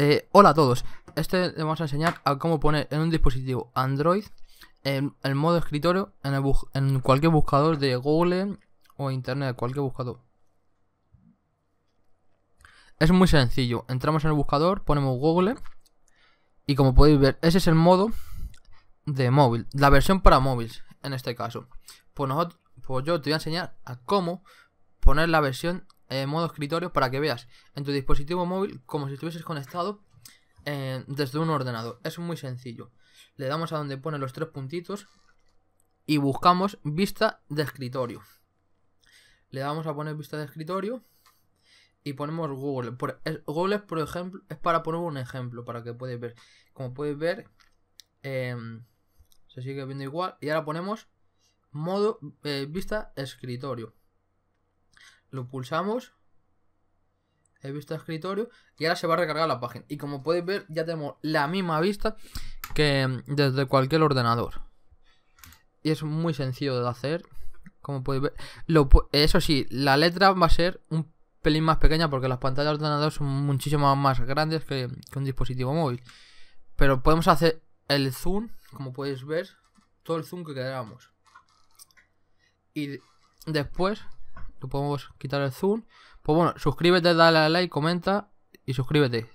Eh, hola a todos. Este le vamos a enseñar a cómo poner en un dispositivo Android el modo escritorio en, cualquier buscador de Google o Internet, cualquier buscador. Es muy sencillo. Entramos en el buscador, ponemos Google y como podéis ver, ese es el modo de móvil, la versión para móviles en este caso. Pues, pues yo te voy a enseñar a cómo poner la versión en modo escritorio para que veas en tu dispositivo móvil como si estuvieses conectado eh, desde un ordenador. Es muy sencillo. Le damos a donde pone los tres puntitos y buscamos vista de escritorio. Le damos a poner vista de escritorio y ponemos Google. Por, es- Google, por ejemplo, es para poner un ejemplo para que puedes ver. Como puedes ver, em, se sigue viendo igual. Y ahora ponemos modo eh, vista escritorio. Lo pulsamos. He visto escritorio. Y ahora se va a recargar la página. Y como podéis ver, ya tenemos la misma vista que desde cualquier ordenador. Y es muy sencillo de hacer. Como podéis ver. Eso sí, la letra va a ser un pelín más pequeña porque las pantallas de ordenador son muchísimo más grandes que, que un dispositivo móvil. Pero podemos hacer el zoom, como podéis ver, todo el zoom que queramos. Y de- después le podemos quitar el zoom. Pues bueno, suscríbete, dale a like, comenta y suscríbete.